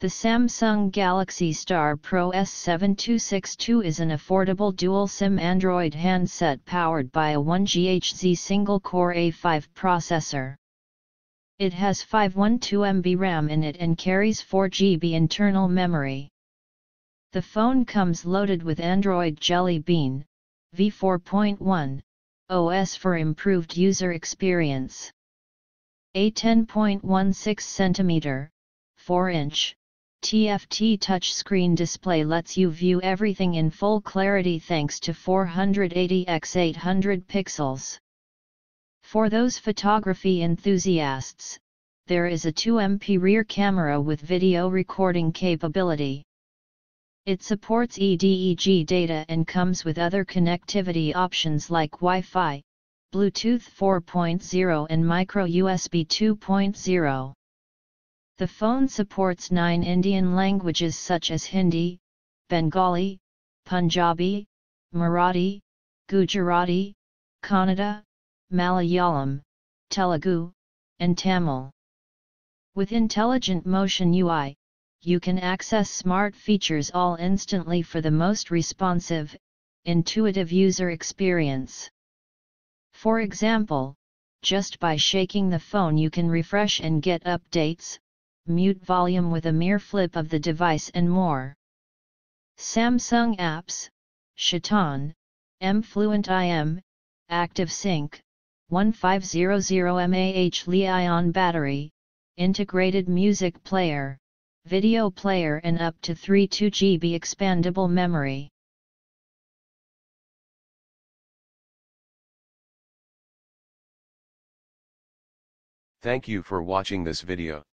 The Samsung Galaxy Star Pro S7262 is an affordable dual-SIM Android handset powered by a 1GHz single-core A5 processor. It has 512MB RAM in it and carries 4GB internal memory. The phone comes loaded with Android Jelly Bean v4.1 OS for improved user experience. A 10.16 cm 4 inch TFT touchscreen display lets you view everything in full clarity thanks to 480 x 800 pixels. For those photography enthusiasts, there is a 2MP rear camera with video recording capability. It supports EDGE data and comes with other connectivity options like Wi-Fi, Bluetooth 4.0 and micro USB 2.0. The phone supports nine Indian languages such as Hindi, Bengali, Punjabi, Marathi, Gujarati, Kannada, Malayalam, Telugu, and Tamil. With Intelligent Motion UI, you can access smart features all instantly for the most responsive, intuitive user experience. For example, just by shaking the phone you can refresh and get updates, mute volume with a mere flip of the device and more. Samsung apps, ChatON, M Fluent IM, Active Sync, 1500 mAh Li-ion battery, integrated music player, video player and up to 3 2GB expandable memory. Thank you for watching this video.